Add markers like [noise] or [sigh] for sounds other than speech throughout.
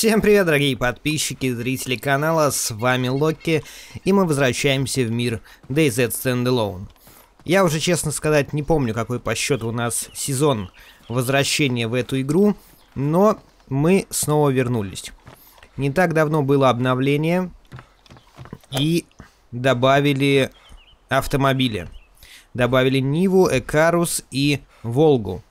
Всем привет, дорогие подписчики и зрители канала, с вами Локи, и мы возвращаемся в мир DayZ Standalone. Я уже, честно сказать, не помню, какой по счету у нас сезон возвращения в эту игру, но мы снова вернулись. Не так давно было обновление, и добавили автомобили. Добавили Ниву, Экарус и Волгу.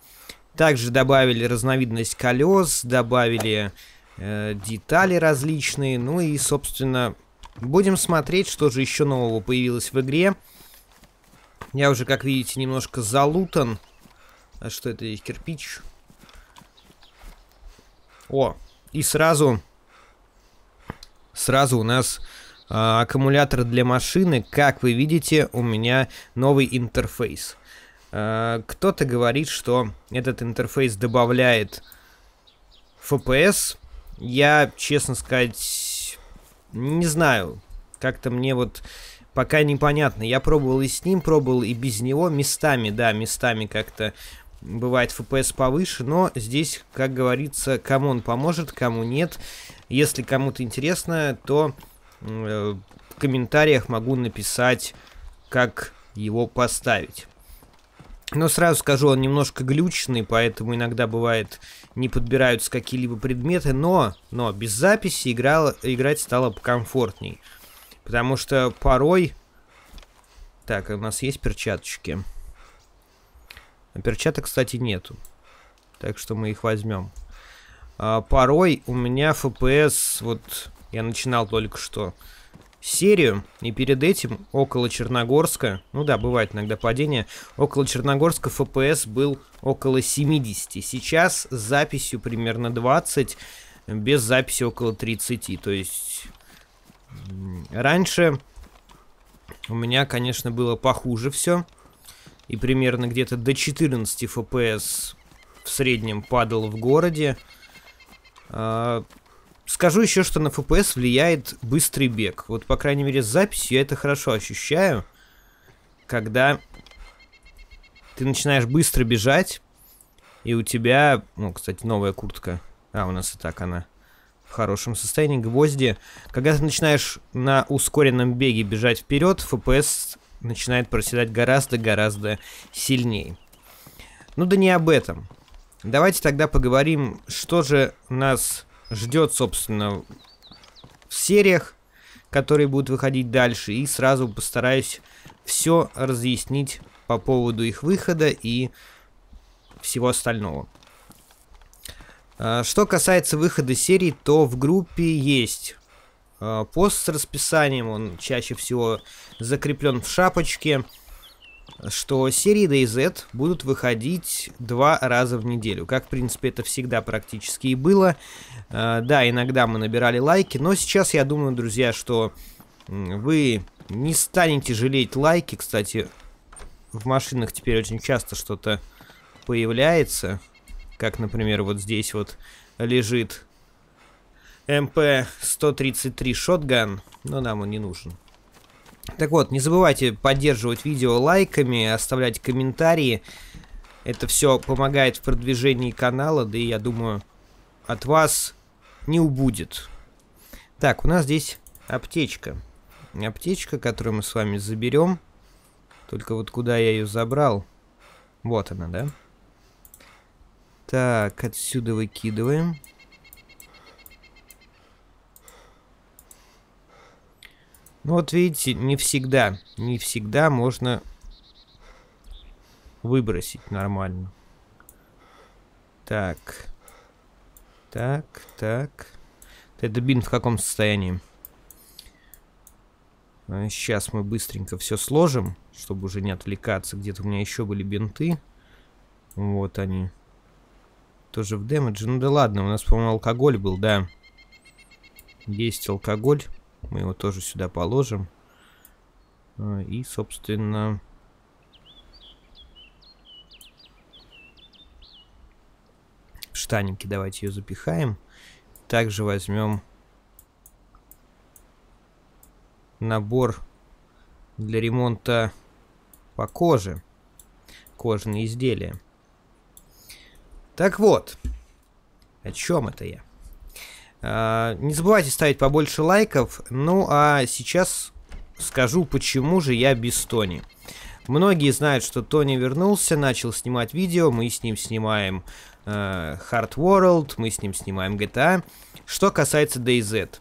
Также добавили разновидность колес, добавили э, детали различные. Ну и, собственно, будем смотреть, что же еще нового появилось в игре. Я уже, как видите, немножко залутан. А что это здесь? Кирпич? О, и сразу... Сразу у нас э, аккумулятор для машины. Как вы видите, у меня новый интерфейс. Э, Кто-то говорит, что этот интерфейс добавляет FPS. Я, честно сказать, не знаю. Как-то мне вот пока непонятно. Я пробовал и с ним, пробовал и без него. Местами, да, местами как-то бывает FPS повыше, но здесь, как говорится, кому он поможет, кому нет. Если кому-то интересно, то э, в комментариях могу написать, как его поставить. Но сразу скажу, он немножко глючный, поэтому иногда бывает не подбираются какие-либо предметы, но, но без записи играл, играть стало покомфортней. Потому что порой... Так, у нас есть перчаточки. А перчаток, кстати, нету. Так что мы их возьмем. А, порой у меня FPS, вот я начинал только что серию, и перед этим около Черногорска, ну да, бывает иногда падение, около Черногорска FPS был около 70. Сейчас с записью примерно 20, без записи около 30. То есть раньше у меня, конечно, было похуже все. И примерно где-то до 14 FPS в среднем падал в городе. Скажу еще, что на FPS влияет быстрый бег. Вот, по крайней мере, с записью я это хорошо ощущаю. Когда ты начинаешь быстро бежать, и у тебя... Ну, кстати, новая куртка. А, у нас и так она в хорошем состоянии. Гвозди. Когда ты начинаешь на ускоренном беге бежать вперед, FPS начинает проседать гораздо-гораздо сильнее. Ну да не об этом. Давайте тогда поговорим, что же нас ждет, собственно, в сериях, которые будут выходить дальше. И сразу постараюсь все разъяснить по поводу их выхода и всего остального. А, что касается выхода серий, то в группе есть а, пост с расписанием, он чаще всего закреплен в шапочке что серии DayZ будут выходить два раза в неделю. Как, в принципе, это всегда практически и было. Uh, да, иногда мы набирали лайки, но сейчас я думаю, друзья, что вы не станете жалеть лайки. Кстати, в машинах теперь очень часто что-то появляется. Как, например, вот здесь вот лежит МП-133 шотган, но нам он не нужен. Так вот, не забывайте поддерживать видео лайками, оставлять комментарии. Это все помогает в продвижении канала, да и я думаю, от вас не убудет. Так, у нас здесь аптечка. Аптечка, которую мы с вами заберем. Только вот куда я ее забрал? Вот она, да? Так, отсюда выкидываем. Ну вот видите, не всегда, не всегда можно выбросить нормально. Так. Так, так. Это бин в каком состоянии? Сейчас мы быстренько все сложим, чтобы уже не отвлекаться. Где-то у меня еще были бинты. Вот они. Тоже в дэмэдже. Ну да ладно, у нас, по-моему, алкоголь был, да. Есть алкоголь. Мы его тоже сюда положим. А, и, собственно... штаники давайте ее запихаем. Также возьмем набор для ремонта по коже. Кожаные изделия. Так вот, о чем это я? А, не забывайте ставить побольше лайков. Ну а сейчас скажу, почему же я без Тони. Многие знают, что Тони вернулся, начал снимать видео, мы с ним снимаем э, Hard World, мы с ним снимаем GTA. Что касается DayZ.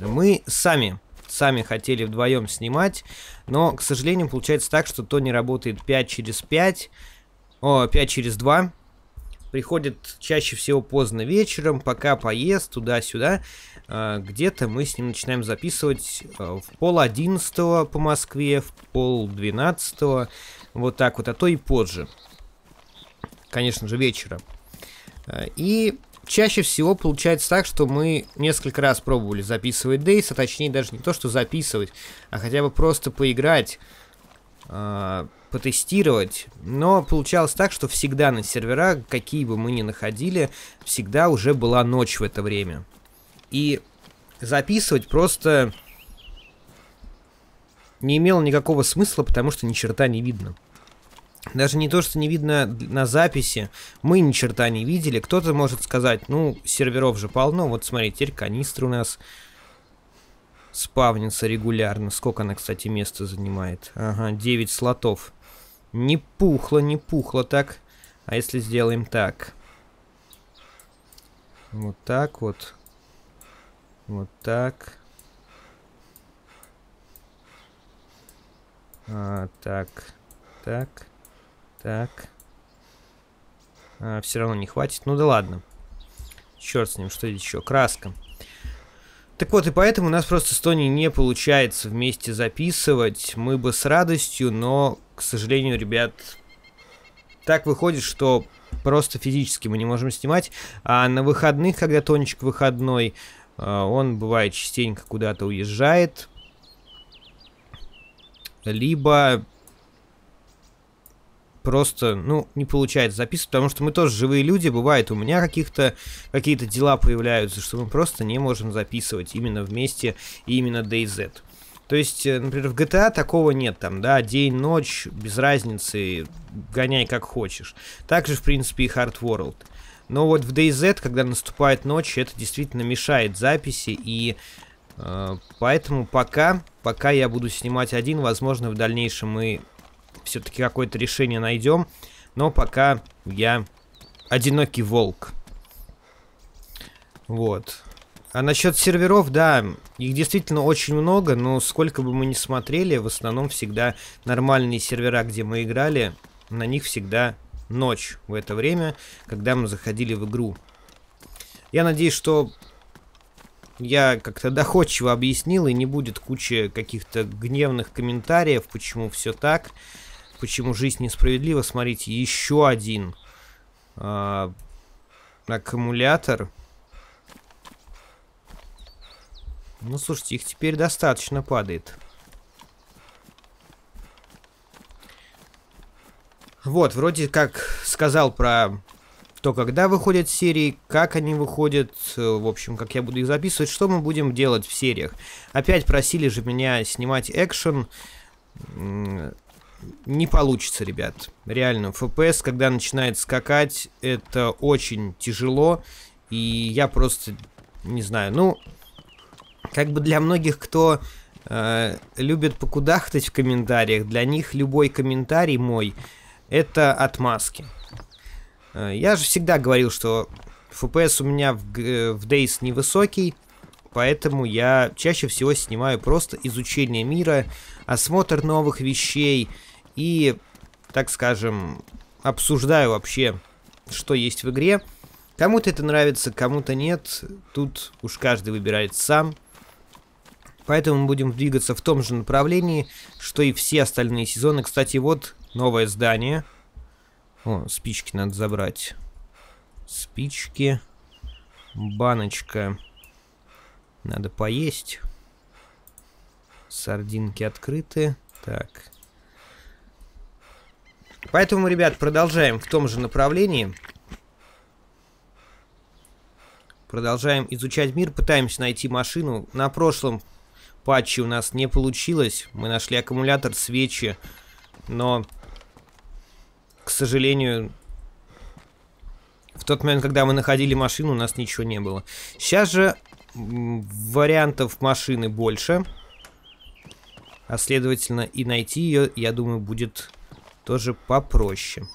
Мы сами, сами хотели вдвоем снимать, но, к сожалению, получается так, что Тони работает 5 через 5, о, 5 через 2, приходит чаще всего поздно вечером, пока поест туда-сюда. А, где-то мы с ним начинаем записывать а, в пол одиннадцатого по Москве, в пол двенадцатого, вот так вот, а то и позже. Конечно же, вечером. А, и чаще всего получается так, что мы несколько раз пробовали записывать дейс, а точнее даже не то, что записывать, а хотя бы просто поиграть потестировать, но получалось так, что всегда на серверах, какие бы мы ни находили, всегда уже была ночь в это время. И записывать просто не имело никакого смысла, потому что ни черта не видно. Даже не то, что не видно на записи, мы ни черта не видели. Кто-то может сказать, ну, серверов же полно, вот смотри, теперь канистры у нас спавнится регулярно. Сколько она, кстати, места занимает? Ага, 9 слотов. Не пухло, не пухло так. А если сделаем так? Вот так вот. Вот так. А, так. Так. Так. А, все равно не хватит. Ну да ладно. Черт с ним, что еще? Краска. Так вот, и поэтому у нас просто с Тони не получается вместе записывать. Мы бы с радостью, но, к сожалению, ребят, так выходит, что просто физически мы не можем снимать. А на выходных, когда Тонечка выходной, а, он бывает частенько куда-то уезжает. Либо просто, ну, не получается записывать, потому что мы тоже живые люди, бывает у меня каких-то какие-то дела появляются, что мы просто не можем записывать именно вместе и именно DayZ. То есть, э, например, в GTA такого нет, там, да, день, ночь, без разницы, гоняй как хочешь. Также, в принципе, и Hard World. Но вот в DayZ, когда наступает ночь, это действительно мешает записи, и э, поэтому пока, пока я буду снимать один, возможно, в дальнейшем мы все-таки какое-то решение найдем. Но пока я одинокий волк. Вот. А насчет серверов, да, их действительно очень много, но сколько бы мы ни смотрели, в основном всегда нормальные сервера, где мы играли, на них всегда ночь в это время, когда мы заходили в игру. Я надеюсь, что я как-то доходчиво объяснил, и не будет кучи каких-то гневных комментариев, почему все так. Почему жизнь несправедлива? Смотрите, еще один э, аккумулятор. Ну, слушайте, их теперь достаточно падает. Вот, вроде как сказал про то, когда выходят серии, как они выходят, э, в общем, как я буду их записывать, что мы будем делать в сериях. Опять просили же меня снимать экшен не получится, ребят. Реально, FPS, когда начинает скакать, это очень тяжело. И я просто не знаю. Ну, как бы для многих, кто э, любит покудахтать в комментариях, для них любой комментарий мой это отмазки. Э, я же всегда говорил, что FPS у меня в, в Days невысокий, поэтому я чаще всего снимаю просто изучение мира, осмотр новых вещей и, так скажем, обсуждаю вообще, что есть в игре. Кому-то это нравится, кому-то нет. Тут уж каждый выбирает сам. Поэтому мы будем двигаться в том же направлении, что и все остальные сезоны. Кстати, вот новое здание. О, спички надо забрать. Спички. Баночка. Надо поесть. Сардинки открыты. Так. Поэтому, ребят, продолжаем в том же направлении. Продолжаем изучать мир, пытаемся найти машину. На прошлом патче у нас не получилось. Мы нашли аккумулятор, свечи, но, к сожалению, в тот момент, когда мы находили машину, у нас ничего не было. Сейчас же вариантов машины больше. А следовательно, и найти ее, я думаю, будет тоже попроще.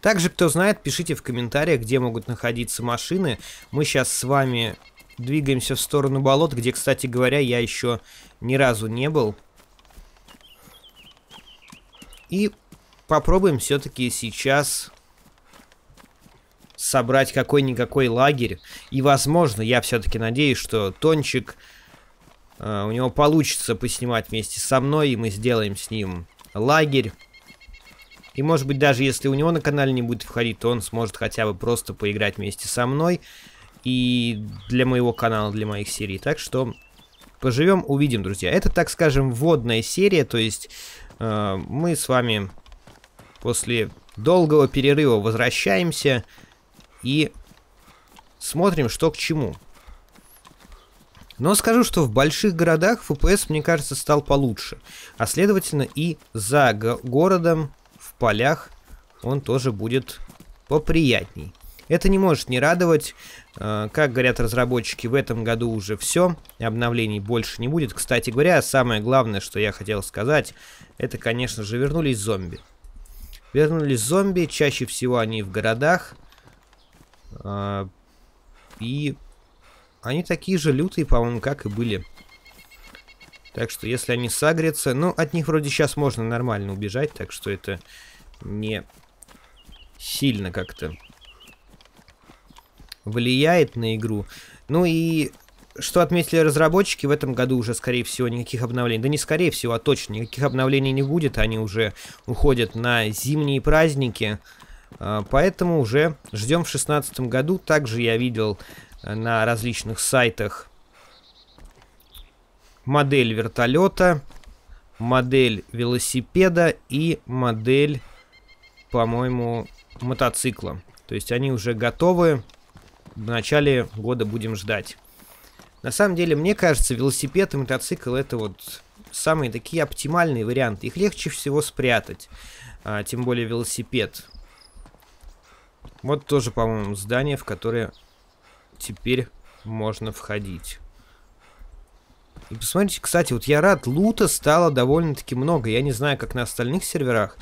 Также, кто знает, пишите в комментариях, где могут находиться машины. Мы сейчас с вами двигаемся в сторону болот, где, кстати говоря, я еще ни разу не был. И попробуем все-таки сейчас собрать какой-никакой лагерь. И, возможно, я все-таки надеюсь, что Тончик, э, у него получится поснимать вместе со мной, и мы сделаем с ним лагерь. И, может быть, даже если у него на канале не будет входить, то он сможет хотя бы просто поиграть вместе со мной. И для моего канала, для моих серий. Так что поживем, увидим, друзья. Это, так скажем, вводная серия, то есть э, мы с вами после долгого перерыва возвращаемся и смотрим, что к чему. Но скажу, что в больших городах FPS, мне кажется, стал получше. А следовательно и за го городом, в полях, он тоже будет поприятней. Это не может не радовать. Э, как говорят разработчики, в этом году уже все. Обновлений больше не будет. Кстати говоря, самое главное, что я хотел сказать, это, конечно же, вернулись зомби. Вернулись зомби, чаще всего они в городах. А, и они такие же лютые, по-моему, как и были. Так что если они сагрятся... Ну, от них вроде сейчас можно нормально убежать, так что это не сильно как-то влияет на игру. Ну и что отметили разработчики, в этом году уже, скорее всего, никаких обновлений. Да не скорее всего, а точно, никаких обновлений не будет. Они уже уходят на зимние праздники. А, поэтому уже ждем в 2016 году. Также я видел на различных сайтах модель вертолета, модель велосипеда и модель, по-моему, мотоцикла. То есть они уже готовы. В начале года будем ждать. На самом деле, мне кажется, велосипед и мотоцикл это вот самые такие оптимальные варианты. Их легче всего спрятать. А, тем более велосипед. Вот тоже, по-моему, здание, в которое теперь можно входить. И посмотрите, кстати, вот я рад, лута стало довольно-таки много. Я не знаю, как на остальных серверах.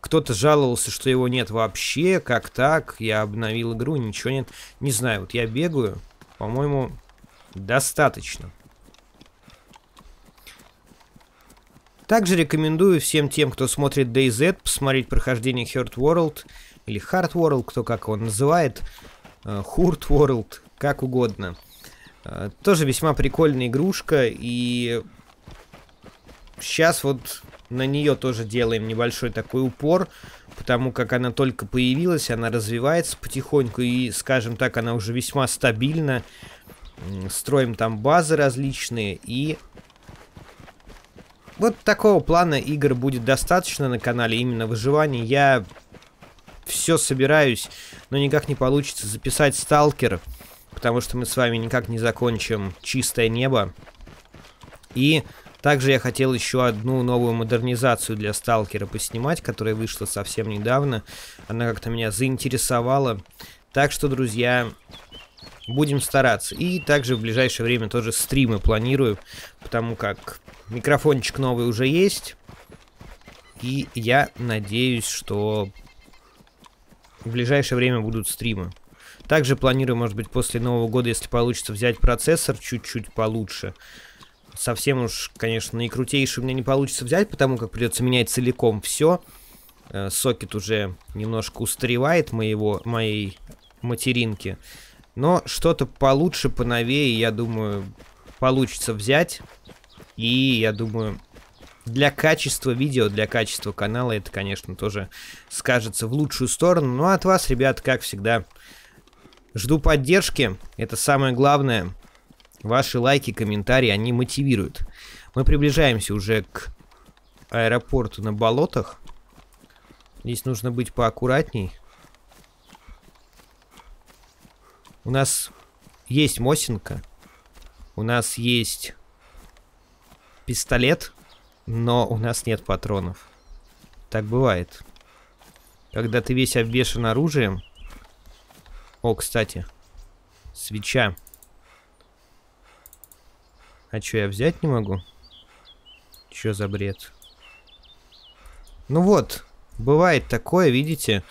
Кто-то жаловался, что его нет вообще, как так? Я обновил игру, ничего нет. Не знаю, вот я бегаю, по-моему, достаточно. Также рекомендую всем тем, кто смотрит DayZ, посмотреть прохождение Hurt World или Hard World, кто как его называет, э, Hurt World, как угодно. Э, тоже весьма прикольная игрушка, и сейчас вот на нее тоже делаем небольшой такой упор, потому как она только появилась, она развивается потихоньку, и, скажем так, она уже весьма стабильна. Строим там базы различные, и вот такого плана игр будет достаточно на канале, именно выживания. Я все собираюсь, но никак не получится записать Сталкер, потому что мы с вами никак не закончим Чистое Небо. И также я хотел еще одну новую модернизацию для Сталкера поснимать, которая вышла совсем недавно. Она как-то меня заинтересовала. Так что, друзья, будем стараться. И также в ближайшее время тоже стримы планирую, потому как микрофончик новый уже есть. И я надеюсь, что в ближайшее время будут стримы. Также планирую, может быть, после Нового года, если получится, взять процессор чуть-чуть получше. Совсем уж, конечно, наикрутейший у меня не получится взять, потому как придется менять целиком все. Э, сокет уже немножко устаревает моего, моей материнки. Но что-то получше, поновее, я думаю, получится взять. И я думаю, для качества видео, для качества канала это, конечно, тоже скажется в лучшую сторону. Ну, а от вас, ребят, как всегда, жду поддержки. Это самое главное. Ваши лайки, комментарии, они мотивируют. Мы приближаемся уже к аэропорту на болотах. Здесь нужно быть поаккуратней. У нас есть Мосинка. У нас есть пистолет но у нас нет патронов. Так бывает. Когда ты весь обвешан оружием, О, кстати. Свеча. А что, я взять не могу? Что за бред? Ну вот, бывает такое, видите?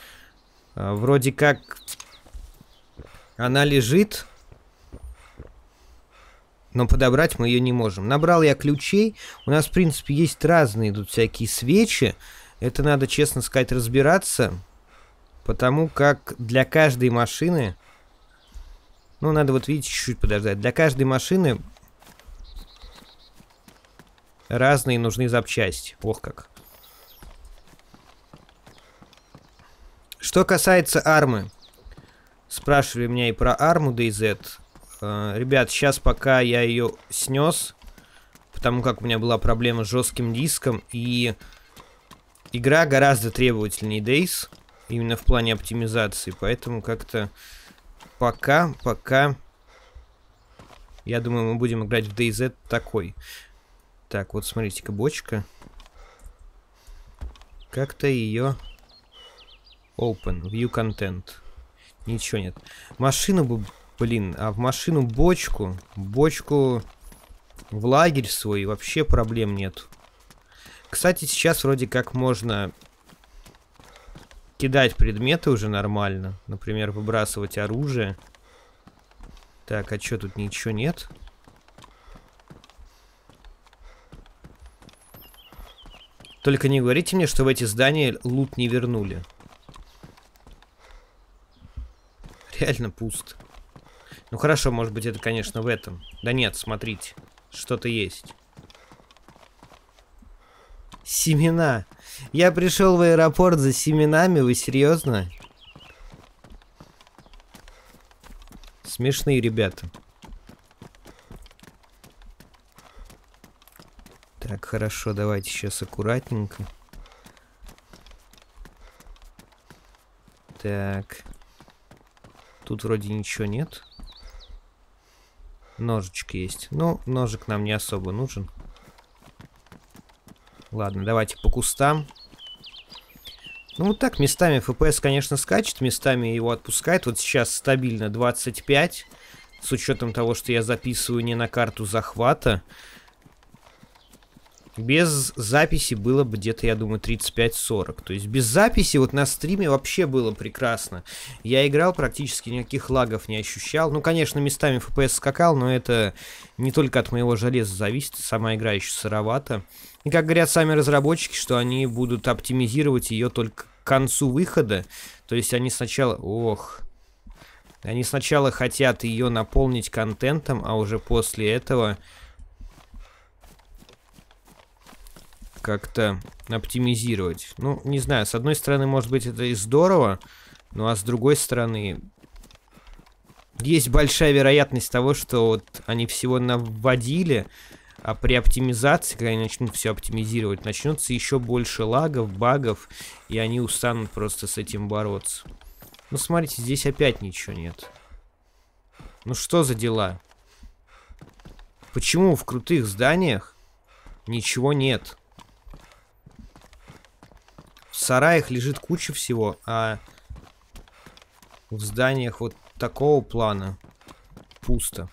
А, вроде как она лежит, но подобрать мы ее не можем. Набрал я ключей. У нас, в принципе, есть разные тут всякие свечи. Это надо, честно сказать, разбираться. Потому как для каждой машины... Ну, надо вот, видите, чуть-чуть подождать. Для каждой машины разные нужны запчасти. Ох как. Что касается армы. Спрашивали меня и про арму DayZ. Uh, ребят, сейчас пока я ее снес, потому как у меня была проблема с жестким диском, и игра гораздо требовательнее Days, именно в плане оптимизации, поэтому как-то пока, пока, я думаю, мы будем играть в DayZ такой. Так, вот смотрите-ка, бочка. Как-то ее... Open, View Content. Ничего нет. Машину бы, блин, а в машину бочку, бочку в лагерь свой вообще проблем нет. Кстати, сейчас вроде как можно кидать предметы уже нормально. Например, выбрасывать оружие. Так, а что тут ничего нет? Только не говорите мне, что в эти здания лут не вернули. Реально пуст. Ну хорошо, может быть это, конечно, в этом. Да нет, смотрите. Что-то есть. Семена. Я пришел в аэропорт за семенами, вы серьезно? Смешные ребята. Так, хорошо, давайте сейчас аккуратненько. Так. Тут вроде ничего нет. Ножичек есть. Ну, ножик нам не особо нужен. Ладно, давайте по кустам. Ну, вот так, местами FPS, конечно, скачет, местами его отпускает. Вот сейчас стабильно 25, с учетом того, что я записываю не на карту захвата. Без записи было бы где-то, я думаю, 35-40. То есть без записи вот на стриме вообще было прекрасно. Я играл, практически никаких лагов не ощущал. Ну, конечно, местами FPS скакал, но это не только от моего железа зависит. Сама игра еще сыровата. И как говорят сами разработчики, что они будут оптимизировать ее только к концу выхода. То есть они сначала... Ох... Они сначала хотят ее наполнить контентом, а уже после этого как-то оптимизировать. Ну, не знаю, с одной стороны, может быть, это и здорово, ну а с другой стороны, есть большая вероятность того, что вот они всего наводили, а при оптимизации, когда они начнут все оптимизировать, начнется еще больше лагов, багов, и они устанут просто с этим бороться. Ну, смотрите, здесь опять ничего нет. Ну, что за дела? Почему в крутых зданиях ничего нет? Сараях лежит куча всего, а в зданиях вот такого плана пусто.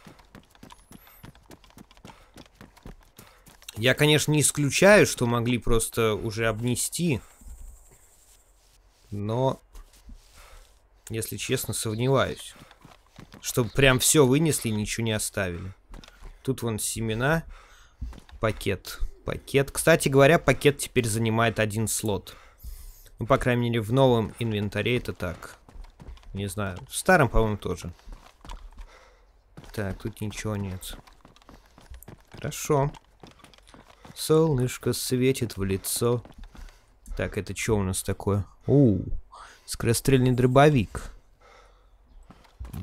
Я, конечно, не исключаю, что могли просто уже обнести. Но, если честно, сомневаюсь. Чтобы прям все вынесли и ничего не оставили. Тут вон семена. Пакет. Пакет. Кстати говоря, пакет теперь занимает один слот. Ну, по крайней мере, в новом инвентаре это так. Не знаю. В старом, по-моему, тоже. Так, тут ничего нет. Хорошо. Солнышко светит в лицо. Так, это что у нас такое? У, скорострельный дробовик.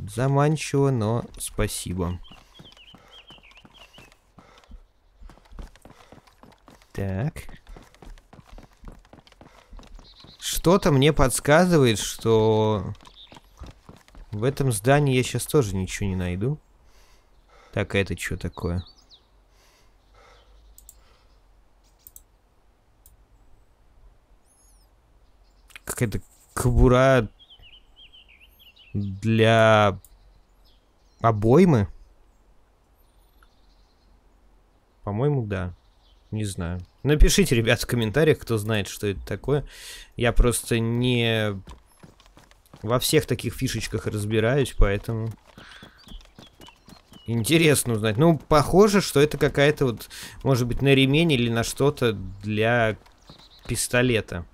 Заманчиво, но спасибо. Так. Что-то мне подсказывает, что в этом здании я сейчас тоже ничего не найду. Так, а это что такое? Какая-то кобура для обоймы? По-моему, да. Не знаю. Напишите, ребят, в комментариях, кто знает, что это такое. Я просто не во всех таких фишечках разбираюсь, поэтому... Интересно узнать. Ну, похоже, что это какая-то вот, может быть, на ремень или на что-то для пистолета.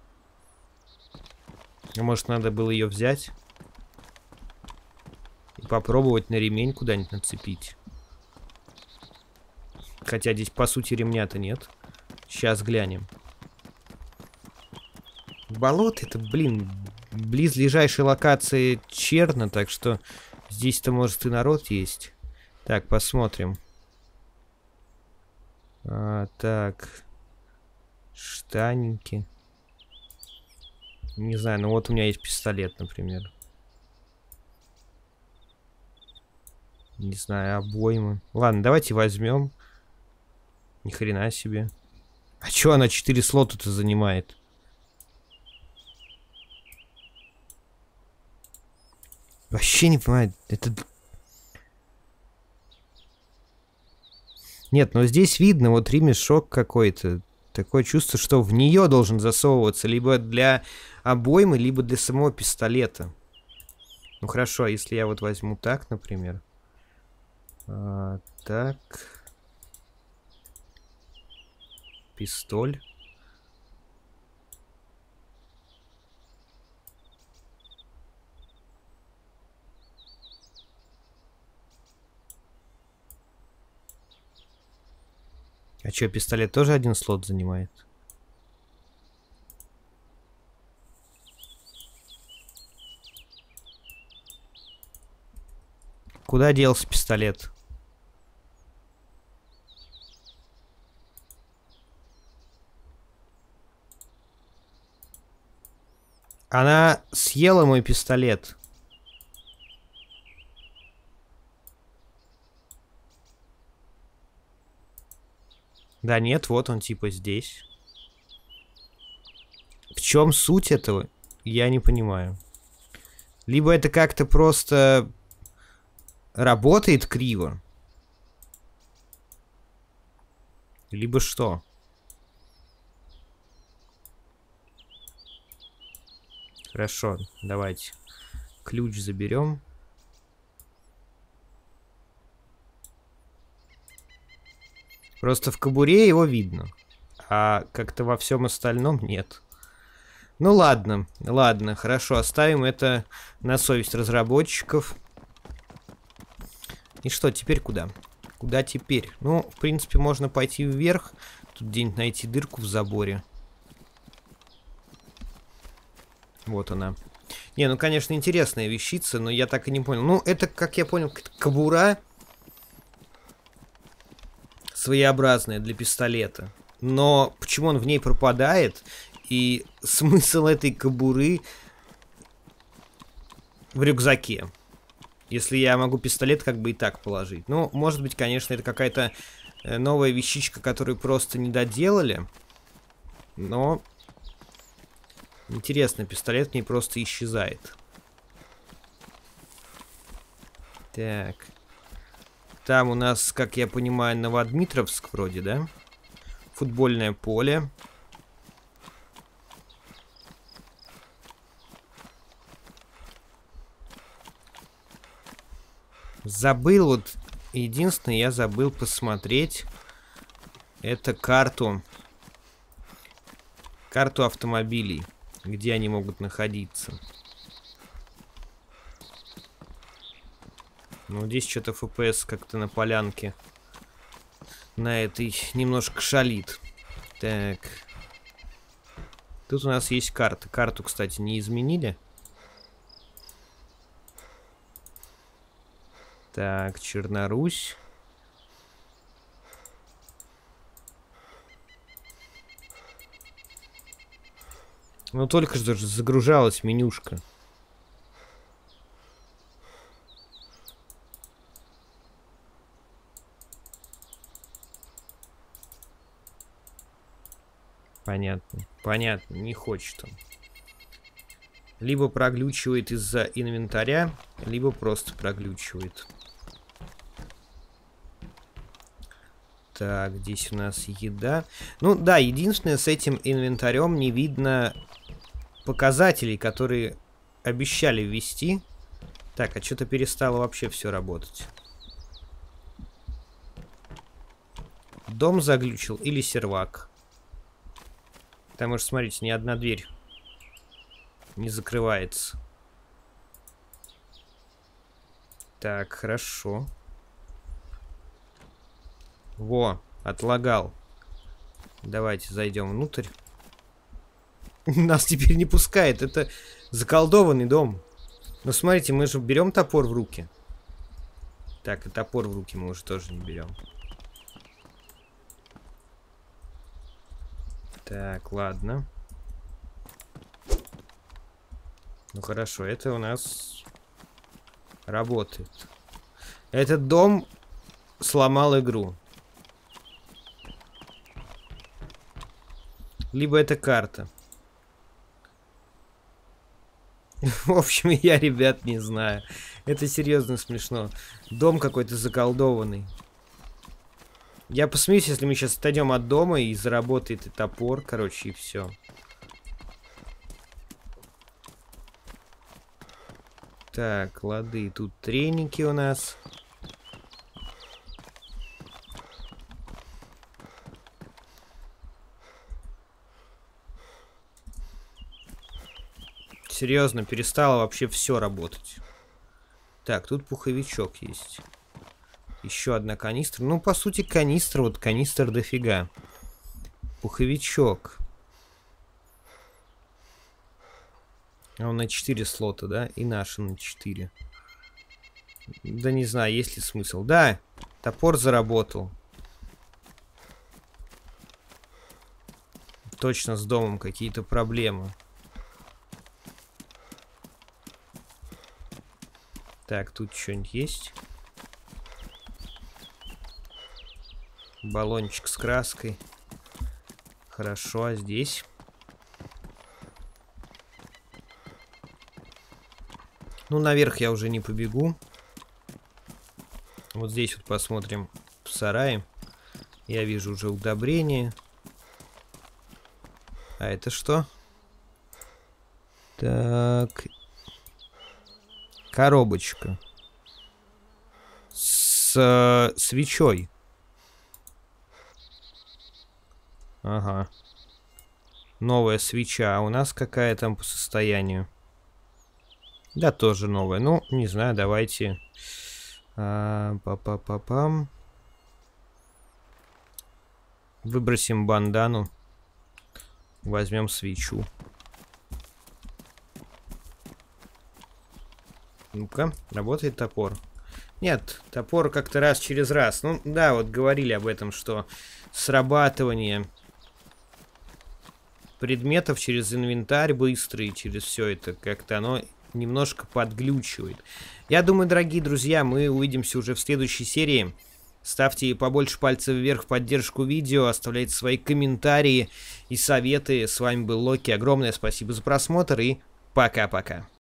Может, надо было ее взять и попробовать на ремень куда-нибудь нацепить. Хотя здесь, по сути, ремня-то нет. Сейчас глянем. Болото это, блин, близлежащей локации черно, так что здесь-то, может, и народ есть. Так, посмотрим. А, так. Штанники. Не знаю, ну вот у меня есть пистолет, например. Не знаю, обоймы. Ладно, давайте возьмем. Ни хрена себе. А чё она 4 слота-то занимает? Вообще не понимаю. Это Нет, но здесь видно вот ремешок какой-то. Такое чувство, что в нее должен засовываться либо для обоймы, либо для самого пистолета. Ну хорошо, а если я вот возьму так, например. А, так. Пистоль. А что, пистолет тоже один слот занимает? Куда делся пистолет? Она съела мой пистолет. Да нет, вот он типа здесь. В чем суть этого? Я не понимаю. Либо это как-то просто работает криво. Либо что? Хорошо, давайте. Ключ заберем. Просто в кобуре его видно. А как-то во всем остальном нет. Ну ладно, ладно, хорошо, оставим это на совесть разработчиков. И что, теперь куда? Куда теперь? Ну, в принципе, можно пойти вверх. Тут где-нибудь найти дырку в заборе. Вот она. Не, ну, конечно, интересная вещица, но я так и не понял. Ну, это, как я понял, кобура своеобразная для пистолета. Но почему он в ней пропадает? И смысл этой кобуры в рюкзаке. Если я могу пистолет как бы и так положить. Ну, может быть, конечно, это какая-то э, новая вещичка, которую просто не доделали. Но... Интересно, пистолет в ней просто исчезает. Так. Там у нас, как я понимаю, Новодмитровск вроде, да? Футбольное поле. Забыл, вот, единственное, я забыл посмотреть это карту. Карту автомобилей, где они могут находиться. Ну, здесь что-то FPS как-то на полянке. На этой немножко шалит. Так. Тут у нас есть карта. Карту, кстати, не изменили. Так, Чернорусь. Ну, только что загружалась менюшка. Понятно. Понятно, не хочет он. Либо проглючивает из-за инвентаря, либо просто проглючивает. Так, здесь у нас еда. Ну да, единственное, с этим инвентарем не видно показателей, которые обещали ввести. Так, а что-то перестало вообще все работать. Дом заглючил или сервак? Потому что, смотрите, ни одна дверь не закрывается. Так, хорошо. Во, отлагал. Давайте зайдем внутрь. Нас теперь не пускает. Это заколдованный дом. Но смотрите, мы же берем топор в руки. Так, и топор в руки мы уже тоже не берем. Так, ладно. Ну хорошо, это у нас работает. Этот дом сломал игру. Либо это карта. [laughs] В общем, я, ребят, не знаю. Это серьезно смешно. Дом какой-то заколдованный. Я посмеюсь, если мы сейчас отойдем от дома и заработает и топор, короче, и все. Так, лады, тут треники у нас. Серьезно, перестало вообще все работать. Так, тут пуховичок есть. Еще одна канистра. Ну, по сути, канистра. Вот канистр дофига. Пуховичок. А он на 4 слота, да? И наши на 4. Да не знаю, есть ли смысл. Да, топор заработал. Точно с домом какие-то проблемы. Так, тут что-нибудь есть? Баллончик с краской. Хорошо, а здесь? Ну, наверх я уже не побегу. Вот здесь вот посмотрим в сарае. Я вижу уже удобрение. А это что? Так, Коробочка. С э, свечой. Ага. Новая свеча. А у нас какая там по состоянию? Да, тоже новая. Ну, не знаю, давайте. А, Па-па-па-пам. Выбросим бандану. Возьмем свечу. Ну-ка, работает топор. Нет, топор как-то раз через раз. Ну, да, вот говорили об этом, что срабатывание предметов через инвентарь быстрый, через все это, как-то оно немножко подглючивает. Я думаю, дорогие друзья, мы увидимся уже в следующей серии. Ставьте побольше пальцев вверх в поддержку видео, оставляйте свои комментарии и советы. С вами был Локи. Огромное спасибо за просмотр и пока-пока.